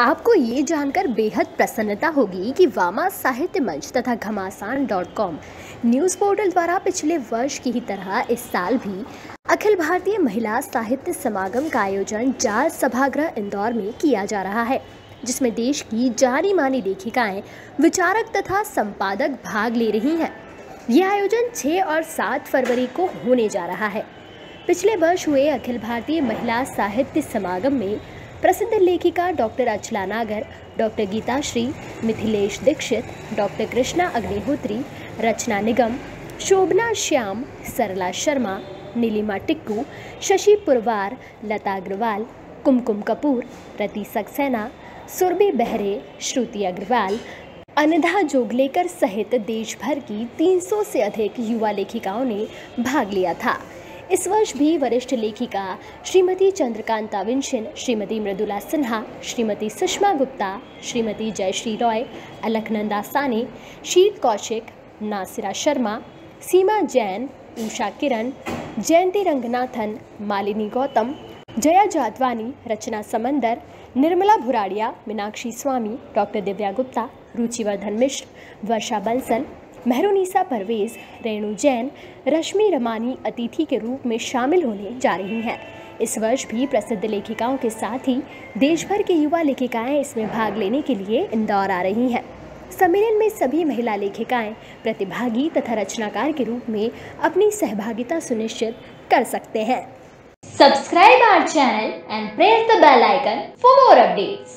आपको ये जानकर बेहद प्रसन्नता होगी कि वामा साहित्य मंच तथा घमासान डॉट कॉम न्यूज़ पोर्टल द्वारा पिछले वर्ष की ही तरह इस साल भी अखिल भारतीय महिला साहित्य समागम का आयोजन जाल सभागृह इंदौर में किया जा रहा है, जिसमें देश की जानी मानी लेखिकाएँ, विचारक तथा संपादक भाग ले रही हैं। यह आयोजन 6 और 7 फरवरी को होने जा रहा है। पिछले वर्ष हुए अखिल भारतीय महिला साहित्य समागम में प्रसिद्ध लेखिका doctor Achala Nagar doctor Geetashree, Mithilesh Dixit, doctor Krishna Agnihotri, Rachna Nigam, Shobhana Shyam, Sarla Sharma, Neelima Tikku, Shashi Purwar, Lata Agrawal, Kumkum Kapoor Rati Saxena Surabhi Bahre, Shruti Agrawal, अनधा Joglekar सहित देश भर की 300 से अधिक युवा लेखिकाओं ने भाग लिया था। इस वर्ष भी वरिष्ठ लेखिका श्रीमती चंद्रकांता विंशन, श्रीमती मृदुला सिन्हा, श्रीमती सुषमा गुप्ता, श्रीमती जयश्री रॉय, अलखनंदा साने, शीत कौशिक, नासिरा शर्मा, सीमा जैन, उषा किरण, जयंती रंगनाथन, मालिनी गौतम, जया जादवानी रचना समंदर, निर्मला भुराड़िया, मीनाक्षी स्वामी, डॉक्टर दिव्या गुप्ता, रुचिवर्धन मिश्र, वर्षा बंसल मेहरुनीसा परवेज, रेणु जैन, रश्मि रमानी अतिथि के रूप में शामिल होने जा रही हैं। इस वर्ष भी प्रसिद्ध लेखिकाओं के साथ ही देश भर के युवा लेखिकाएँ इसमें भाग लेने के लिए इंदौर आ रही हैं। सम्मेलन में सभी महिला लेखिकाएँ प्रतिभागी तथा रचनाकार के रूप में अपनी सहभागिता सुनिश्चित कर सकते हैं। Subscribe our channel and press the bell icon for more updates.